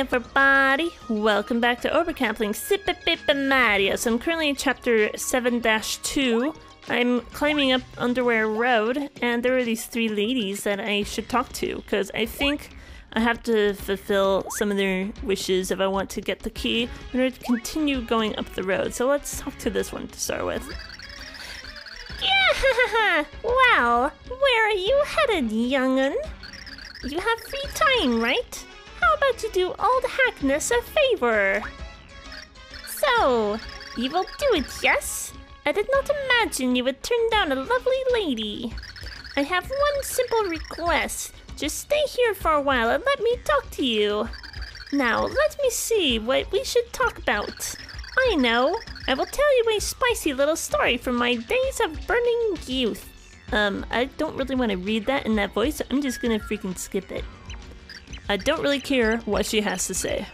everybody! Welcome back to Overcampling Super Paper Mario. So I'm currently in chapter 7-2. I'm climbing up Underwhere Road, and there are these three ladies that I should talk to, because I think I have to fulfill some of their wishes if I want to get the key in order to continue going up the road. So let's talk to this one to start with. Yeah, well, where are you headed, young'un? You have free time, right? How about you do old Hagnes a favor? So, you will do it, yes? I did not imagine you would turn down a lovely lady. I have one simple request. Just stay here for a while and let me talk to you. Now, let me see what we should talk about. I know. I will tell you a spicy little story from my days of burning youth. Um, I don't really want to read that in that voice. I'm just gonna freaking skip it. I don't really care what she has to say.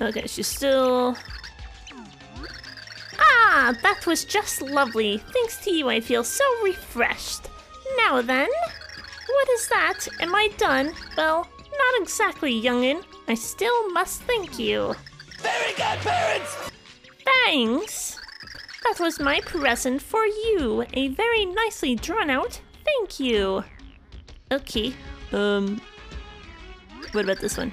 Okay, she's still. Ah, that was just lovely. Thanks to you, I feel so refreshed. Now then, what is that? Am I done? Well, not exactly, youngin. I still must thank you. Very good, parents! Thanks. That was my present for you. A very nicely drawn out thank you. Okay. Um. What about this one?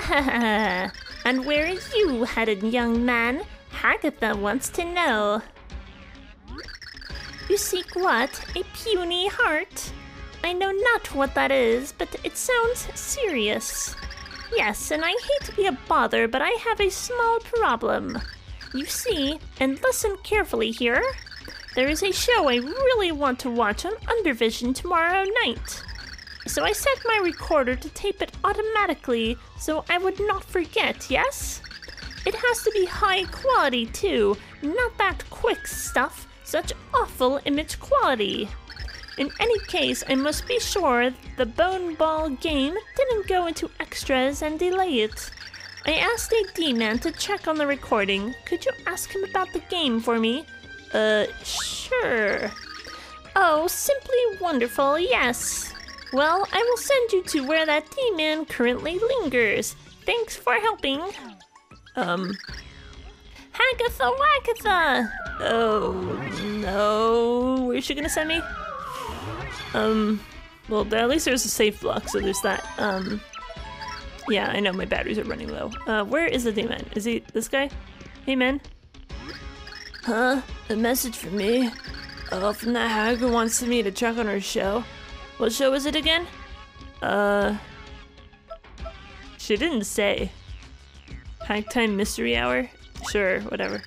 And where are you headed, young man? Hagatha wants to know. You seek what? A puny heart? I know not what that is, but it sounds serious. Yes, and I hate to be a bother, but I have a small problem. You see, and listen carefully here, there is a show I really want to watch on Undervision tomorrow night. So I set my recorder to tape it automatically so I would not forget, yes? It has to be high quality too, not that quick stuff, such awful image quality. In any case, I must be sure the Bone Ball game didn't go into extras and delay it. I asked a D-man to check on the recording. Could you ask him about the game for me? Uh, sure. Oh, simply wonderful, yes. Well, I will send you to where that D-man currently lingers. Thanks for helping. Um... Hagatha Wagatha! Oh, no. Where's she gonna send me? Um, well, at least there's a safe block, so there's that. Um, yeah, I know my batteries are running low. Uh, where is the D-man? Is he this guy? Hey, man. Huh? A message from me? Oh, from that hag who wants me to check on her show. What show is it again? Uh... She didn't say. Time Mystery Hour? Sure, whatever.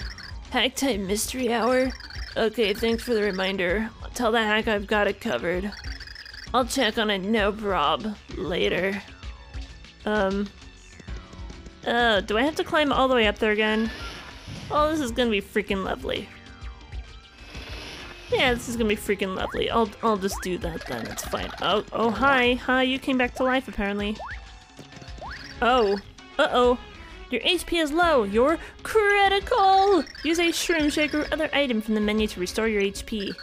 Time Mystery Hour? Okay, thanks for the reminder. I'll tell the hack I've got it covered. I'll check on it, no prob. Later. Um... Oh, do I have to climb all the way up there again? Oh, this is gonna be freaking lovely. Yeah, this is gonna be freaking lovely. I'll I'll just do that then. It's fine. Oh oh hi hi. You came back to life apparently. Oh uh oh. Your HP is low. You're critical. Use a shroom shaker or other item from the menu to restore your HP.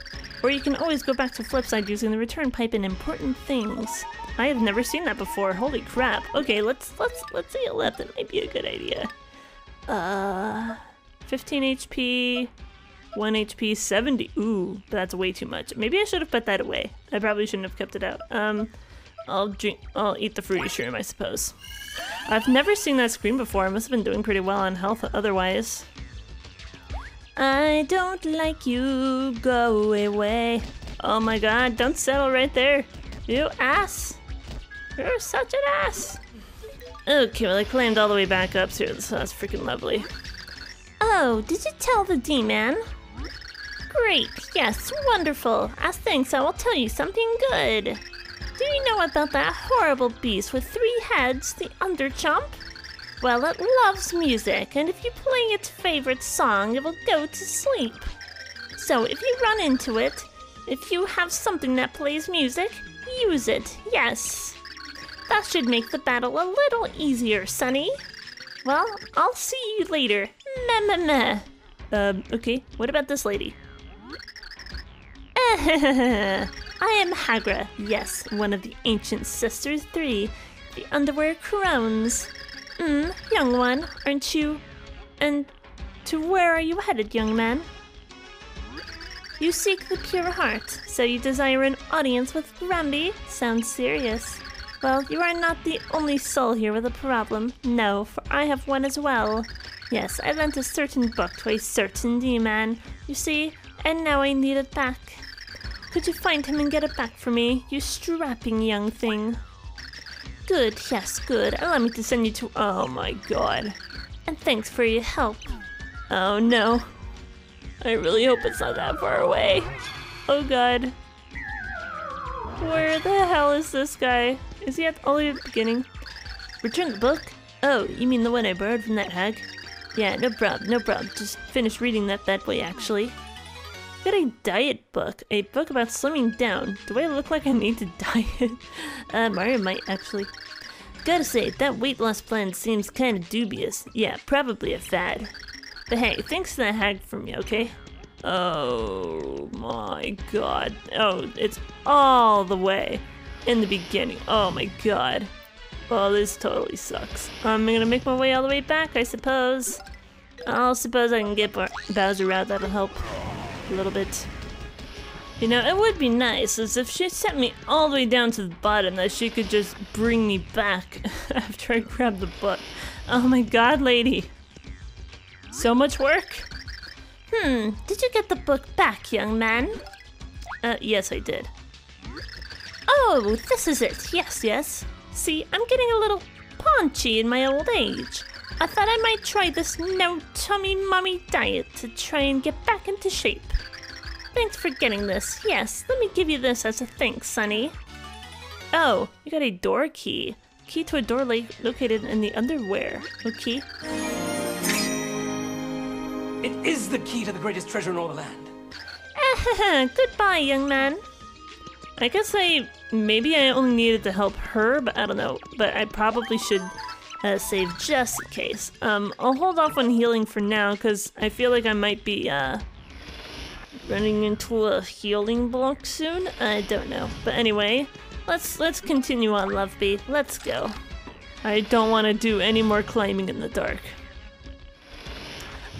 Or you can always go back to Flipside using the return pipe in important things. I have never seen that before. Holy crap. Okay, let's let's let's see a left. That might be a good idea. Uh 15 HP, 1 HP, 70. Ooh, that's way too much. Maybe I should have put that away. I probably shouldn't have kept it out. Um, I'll drink. I'll eat the fruity shroom, I suppose. I've never seen that screen before. I must have been doing pretty well on health otherwise. I don't like you. Go away. Oh my god, don't settle right there. You ass. You're such an ass. Okay, well I climbed all the way back up, so that's freaking lovely. Oh, did you tell the D-Man? Great, yes, wonderful. As thanks, I will tell you something good. Do you know about that horrible beast with three heads, the Underchomp? Well, it loves music, and if you play its favorite song, it will go to sleep. So if you run into it, if you have something that plays music, use it, yes. That should make the battle a little easier, Sonny. Well, I'll see you later. Meh meh meh. Um, okay, what about this lady? I am Hagra, yes, one of the ancient sisters three, the Underwhere crowns. Hmm, young one, aren't you? And to where are you headed, young man? You seek the pure heart, so you desire an audience with Grambi? Sounds serious. Well, you are not the only soul here with a problem. No, for I have one as well. Yes, I lent a certain book to a certain demon, you see, and now I need it back. Could you find him and get it back for me, you strapping young thing? Good, yes, good. Allow me to send you to. Oh my god. And thanks for your help. Oh no. I really hope it's not that far away. Oh god. Where the hell is this guy? Is he at all the beginning? Return the book? Oh, you mean the one I borrowed from that hag? Yeah, no problem, no problem. Just finished reading that bad boy, actually. Got a diet book, a book about slimming down. Do I look like I need to diet? uh, Mario might, actually. Gotta say, that weight loss plan seems kinda dubious. Yeah, probably a fad. But hey, thanks to that hag for me, okay? Oh my god. Oh, it's all the way in the beginning. Oh my god. Well, this totally sucks. I'm gonna make my way all the way back, I suppose. I'll suppose I can get Bowser out, that'll help a little bit. You know, it would be nice as if she sent me all the way down to the bottom that she could just bring me back after I grab the book. Oh my god, lady. So much work? Hmm, did you get the book back, young man? Uh, yes, I did. Oh, this is it. Yes, yes. See, I'm getting a little paunchy in my old age. I thought I might try this no tummy mummy diet to try and get back into shape. Thanks for getting this. Yes, let me give you this as a thanks, Sonny. Oh, you got a door key. Key to a door located in the Underwhere. Okay. It is the key to the greatest treasure in all the land. Goodbye, young man. I guess I maybe I only needed to help her, but I don't know. But I probably should uh, save just in case. Um, I'll hold off on healing for now because I feel like I might be uh, running into a healing block soon. I don't know, but anyway, let's let's continue on, Luvbi. Let's go. I don't want to do any more climbing in the dark.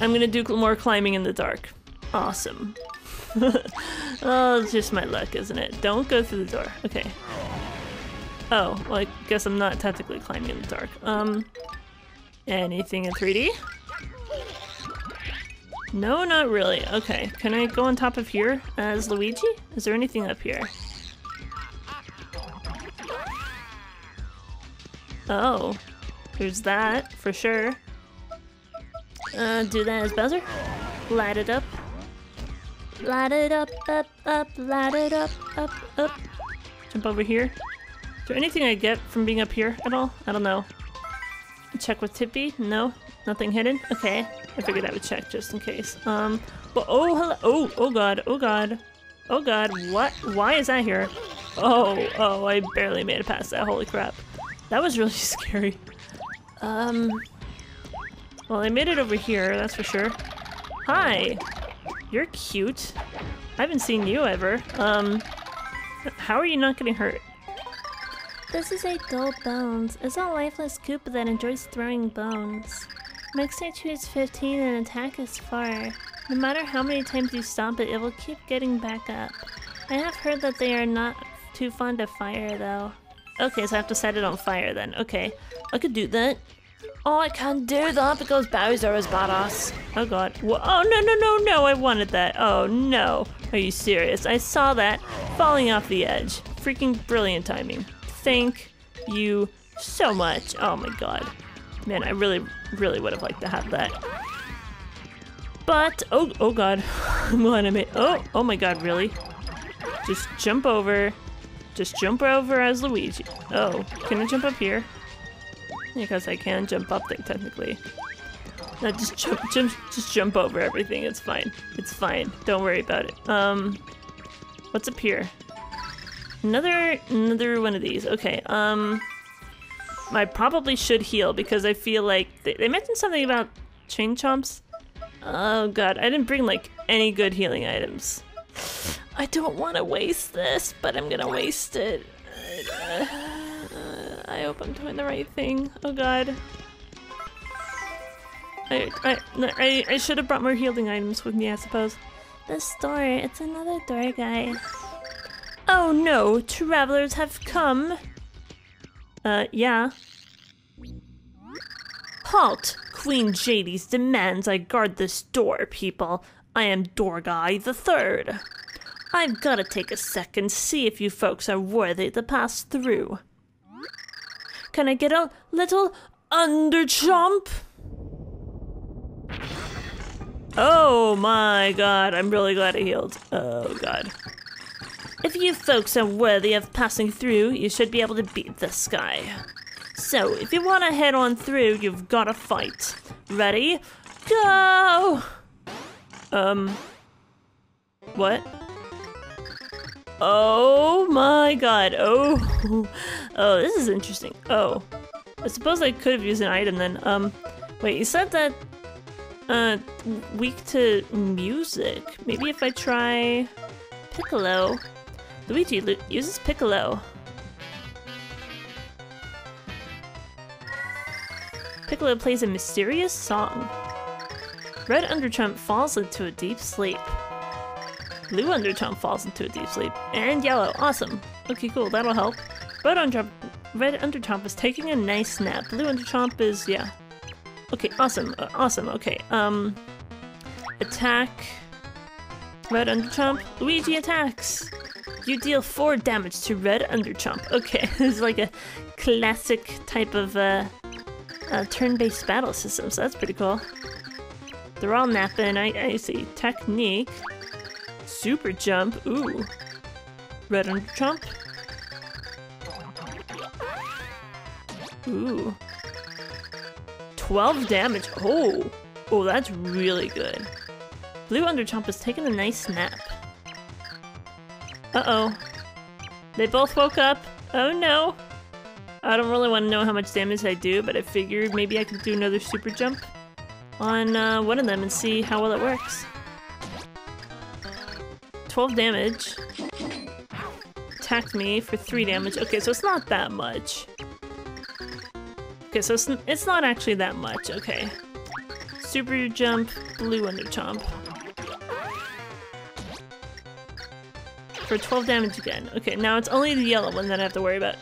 I'm gonna do more climbing in the dark. Awesome. oh, it's just my luck, isn't it? Don't go through the door. Okay. Oh, well, I guess I'm not technically climbing in the dark. Um, anything in 3D? No, not really. Okay, can I go on top of here as Luigi? Is there anything up here? Oh, there's that, for sure. Uh, do that as Bowser. Light it up. It up, up, up, it up, up, up. Jump over here. Is there anything I get from being up here at all? I don't know. Check with Tippi? No? Nothing hidden? Okay. I figured I would check just in case. Um, but oh, hello. Oh, oh god, oh god. Oh god, what? Why is that here? Oh, oh, I barely made it past that. Holy crap. That was really scary. Um, well, I made it over here, that's for sure. Hi! You're cute. I haven't seen you ever. Um, how are you not getting hurt? This is a dull bones. It's a lifeless Koopa that enjoys throwing bones. Max HP is 15 and attack is far. No matter how many times you stomp it, it will keep getting back up. I have heard that they are not too fond of fire though. Okay, so I have to set it on fire then. Okay, I could do that. Oh, I can't do that because Bowser is badass. Oh god. Oh, no, no, no, no, I wanted that. Oh, no. Are you serious? I saw that falling off the edge. Freaking brilliant timing. Thank you so much. Oh my god. Man, I really, really would have liked to have that. But, oh, oh god. I'm Oh, oh my god, really? Just jump over. Just jump over as Luigi. Oh, can I jump up here? Because I can jump up there, technically. Just jump, jump, just jump over everything. It's fine. It's fine. Don't worry about it. Um, what's up here? Another, another one of these. Okay. Um, I probably should heal because I feel like they, they mentioned something about chain chomps. Oh god, I didn't bring like any good healing items. I don't want to waste this, but I'm gonna waste it. I hope I'm doing the right thing. Oh god. I, I, I, I should have brought more healing items with me, I suppose. This door, it's another door guy. Oh no, travelers have come. Uh, yeah. Halt! Queen Jaydes demands I guard this door, people. I am Door Guy the Third. I've gotta take a second, see if you folks are worthy to pass through. Can I get a little underchomp? Oh my god, I'm really glad I healed. Oh god. If you folks are worthy of passing through, you should be able to beat this guy. So, if you want to head on through, you've got to fight. Ready? Go! Um. What? Oh my god. Oh. Oh, this is interesting. Oh. I suppose I could have used an item then. Um. Wait, you said that. Uh, weak to music. Maybe if I try. Piccolo. Luigi uses Piccolo. Piccolo plays a mysterious song. Red Underchomp falls into a deep sleep. Blue Underchomp falls into a deep sleep. And yellow. Awesome. Okay, cool. That'll help. Red Underchomp, Red Underchomp is taking a nice nap. Blue Underchomp is, yeah. Okay, awesome. Uh, awesome. Okay. Um, attack. Red Underchomp. Luigi attacks. You deal 4 damage to Red Underchomp. Okay, this is like a classic type of uh, uh, turn-based battle system, so that's pretty cool. They're all napping. I, I see. Technique. Super jump. Ooh. Red Underchomp. Ooh. 12 damage. Oh. Oh, that's really good. Blue Underchomp is taking a nice nap. Uh-oh. They both woke up. Oh no. I don't really want to know how much damage I do, but I figured maybe I could do another super jump on uh, one of them and see how well it works. 12 damage. Attacked me for 3 damage. Okay, so it's not that much. Okay, so it's, it's not actually that much. Okay. Super jump, blue underchomp. for 12 damage again. Okay, now it's only the yellow one that I have to worry about.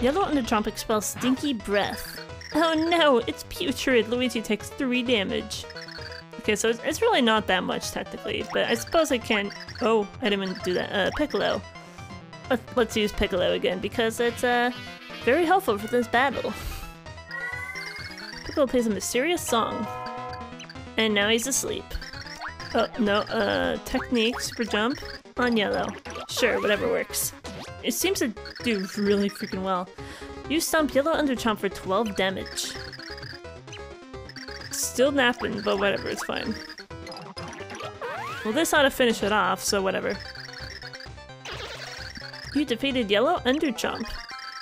Yellow Underchomp expels Stinky Breath. Oh no, it's putrid. Luigi takes 3 damage. Okay, so it's really not that much technically, but I suppose I can... Oh, I didn't even do that. Uh, Piccolo. Let's use Piccolo again because it's uh, very helpful for this battle. Piccolo plays a mysterious song. And now he's asleep. Oh, no, uh, technique, super jump on yellow. Sure, whatever works. It seems to do really freaking well. You stomp Yellow Underchomp for 12 damage. Still napping, but whatever, it's fine. Well, this ought to finish it off, so whatever. You defeated Yellow Underchomp.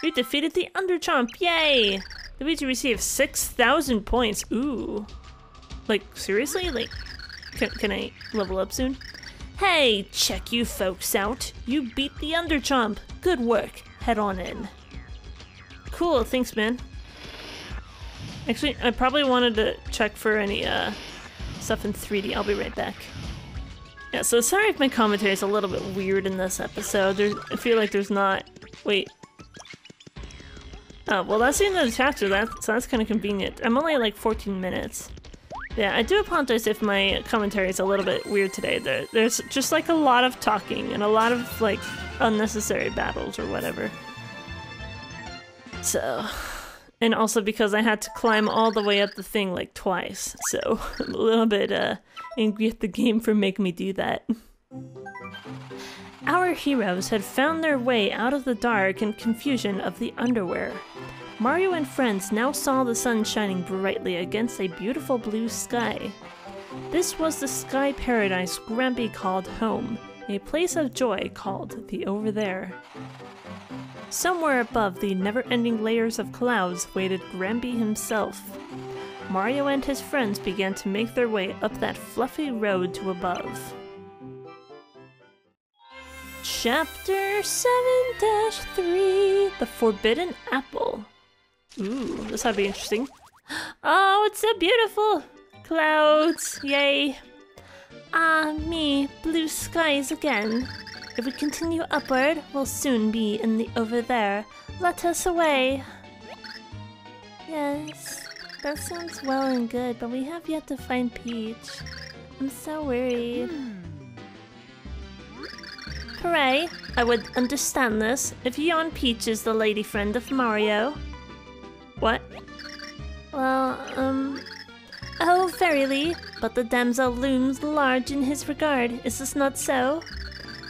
You defeated the Underchomp, yay! Luigi received 6,000 points, ooh. Like, seriously? Like, can, can I level up soon? Hey, check you folks out. You beat the Underchomp. Good work. Head on in. Cool, thanks, man. Actually, I probably wanted to check for any uh, stuff in 3D. I'll be right back. Yeah, so sorry if my commentary is a little bit weird in this episode. There's, I feel like there's not... Wait. Oh, well that's the end of the chapter, that, so that's kind of convenient. I'm only like 14 minutes. Yeah, I do apologize if my commentary is a little bit weird today. There, there's just like a lot of talking and a lot of like unnecessary battles or whatever. So, and also because I had to climb all the way up the thing like twice, so I'm a little bit uh, angry at the game for making me do that. Our heroes had found their way out of the dark and confusion of the Underwhere. Mario and friends now saw the sun shining brightly against a beautiful blue sky. This was the sky paradise Grambi called home, a place of joy called the Over There. Somewhere above the never-ending layers of clouds waited Grambi himself. Mario and his friends began to make their way up that fluffy road to above. Chapter 7-3, The Forbidden Apple. Ooh, this ought to be interesting. Oh, it's so beautiful! Clouds, yay. Ah, me, blue skies again. If we continue upward, we'll soon be in the over there. Let us away. Yes, that sounds well and good, but we have yet to find Peach. I'm so worried. Hooray! I would understand this if yon Peach is the lady friend of Mario. What? Well, um... Oh, verily, but the damsel looms large in his regard, is this not so?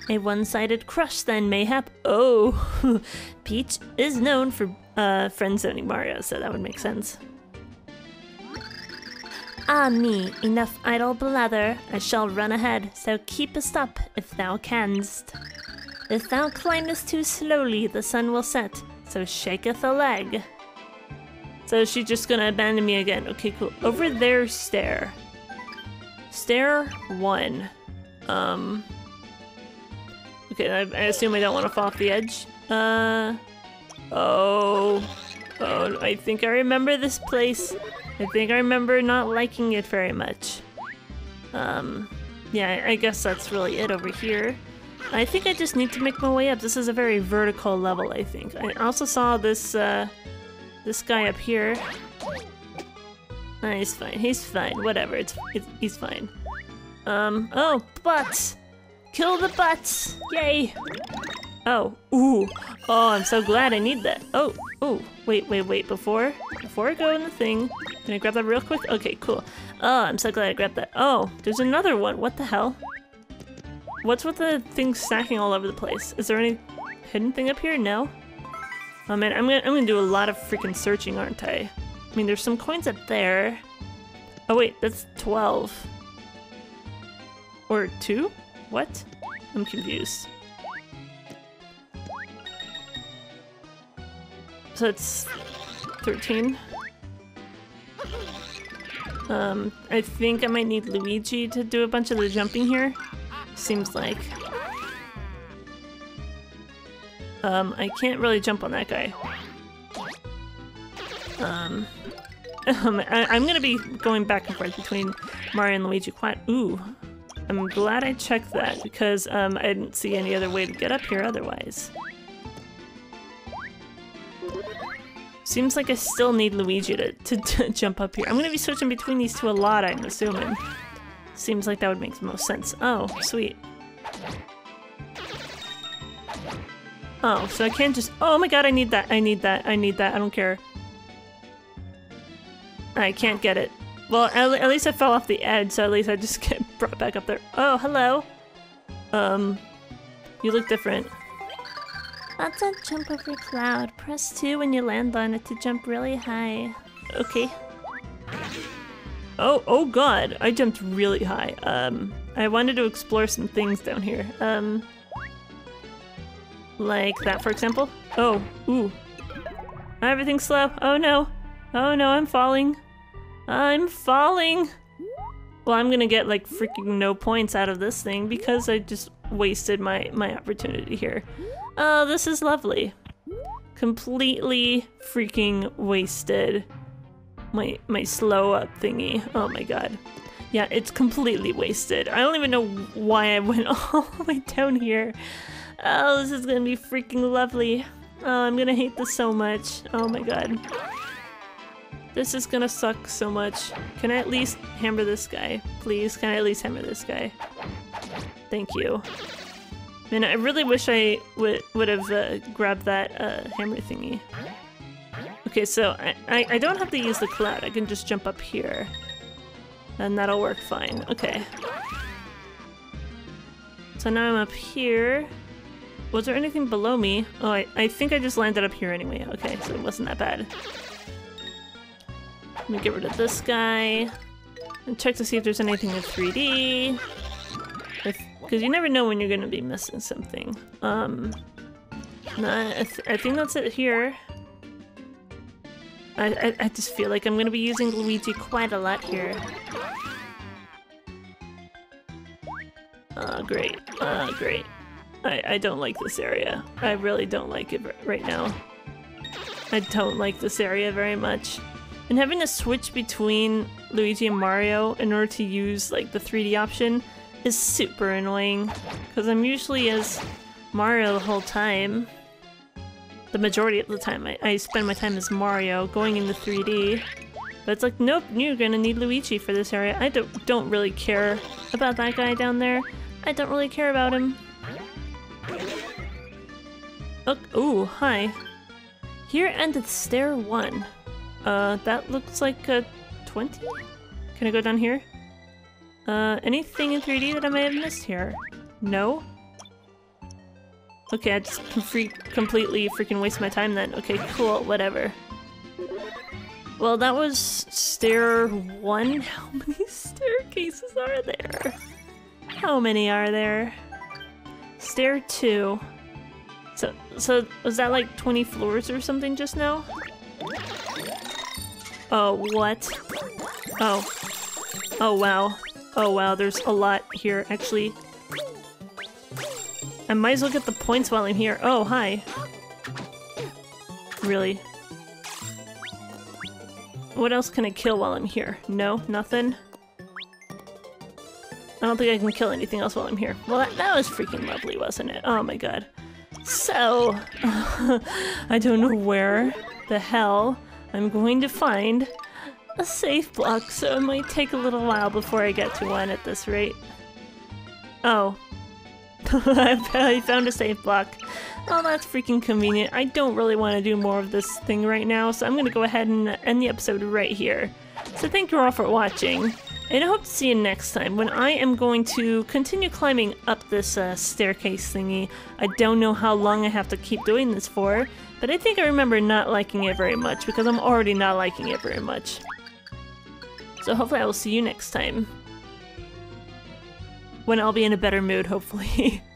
A one-sided crush then, mayhap? Oh, Peach is known for uh, friend-zoning Mario, so that would make sense. Ah me, enough idle blather, I shall run ahead, so keepest up if thou canst. If thou climbest too slowly, the sun will set, so shaketh a leg. So she's just gonna abandon me again. Okay, cool. Over there, stair. Stair one. Um. Okay, I, I assume I don't want to fall off the edge. Uh. Oh. Oh, I think I remember this place. I think I remember not liking it very much. Um. Yeah, I guess that's really it over here. I think I just need to make my way up. This is a very vertical level, I think. I also saw this, uh, this guy up here. Nah, he's fine. He's fine. Whatever. It's, it's he's fine. Um. Oh, butts! Kill the butts! Yay! Oh. Ooh. Oh, I'm so glad I need that. Oh. Oh. Wait. Wait. Wait. Before before I go in the thing, can I grab that real quick? Okay. Cool. Oh, I'm so glad I grabbed that. Oh, there's another one. What the hell? What's with the things stacking all over the place? Is there any hidden thing up here? No. Oh man, I'm gonna I'm gonna do a lot of freaking searching, aren't I? I mean, there's some coins up there. Oh wait, that's 12. Or two? What? I'm confused. So it's 13. Um, I think I might need Luigi to do a bunch of the jumping here. Seems like. Um, I can't really jump on that guy. Um, um I, am gonna be going back and forth between Mario and Luigi quite- ooh. I'm glad I checked that because um, I didn't see any other way to get up here otherwise. Seems like I still need Luigi to, to, to jump up here. I'm gonna be switching between these two a lot, I'm assuming. Seems like that would make the most sense. Oh, sweet. Oh, so I can't just- oh my god, I need that, I need that, I need that, I don't care. I can't get it. Well, at, least I fell off the edge, so at least I just get brought back up there. Oh, hello! Um, you look different. That's a jump over cloud. Press 2 when you land on it to jump really high. Okay. Oh, oh god, I jumped really high. Um, I wanted to explore some things down here. Um, like that, for example. Oh, ooh. Everything's slow. Oh no. Oh no, I'm falling. I'm falling. Well, I'm gonna get like freaking no points out of this thing because I just wasted my, my opportunity here. Oh, this is lovely. Completely freaking wasted my my slow up thingy. Oh my god. Yeah, it's completely wasted. I don't even know why I went all the way down here. Oh, this is gonna be freaking lovely. Oh, I'm gonna hate this so much. Oh my god. This is gonna suck so much. Can I at least hammer this guy? Please, can I at least hammer this guy? Thank you. Man, I really wish I would would have uh, grabbed that uh, hammer thingy. Okay, so I, I, I don't have to use the cloud. I can just jump up here. And that'll work fine. Okay. So now I'm up here. Was there anything below me? Oh, I, I think I just landed up here anyway. Okay, so it wasn't that bad. Let me get rid of this guy. And check to see if there's anything in 3D. Because you never know when you're going to be missing something. Um, nah, I, th I think that's it here. I, I, I just feel like I'm going to be using Luigi quite a lot here. Oh, great. Oh, great. I, I don't like this area. I really don't like it right now. I don't like this area very much. And having to switch between Luigi and Mario in order to use like the 3D option is super annoying. Because I'm usually as Mario the whole time. The majority of the time I, I spend my time as Mario going into 3D. But it's like, nope, you're gonna need Luigi for this area. I don't, don't really care about that guy down there. I don't really care about him. Oh, ooh, hi. Here endeth stair one. Uh, that looks like a 20? Can I go down here? Uh, anything in 3D that I may have missed here? No? Okay, I just completely freaking waste my time then. Okay, cool, whatever. Well, that was stair one. How many staircases are there? How many are there? Stair two. So, so was that like 20 floors or something just now? Oh, what? Oh. Oh, wow. Oh, wow, there's a lot here, actually. I might as well get the points while I'm here. Oh, hi. Really? What else can I kill while I'm here? No? Nothing? I don't think I can kill anything else while I'm here. Well, that, that was freaking lovely, wasn't it? Oh my god. So, I don't know where the hell I'm going to find a safe block, so it might take a little while before I get to one at this rate. Oh. I found a safe block. Oh, that's freaking convenient. I don't really want to do more of this thing right now, so I'm going to go ahead and end the episode right here. So thank you all for watching, and I hope to see you next time when I am going to continue climbing up this uh, staircase thingy. I don't know how long I have to keep doing this for, but I think I remember not liking it very much because I'm already not liking it very much. So hopefully I will see you next time. When I'll be in a better mood, hopefully.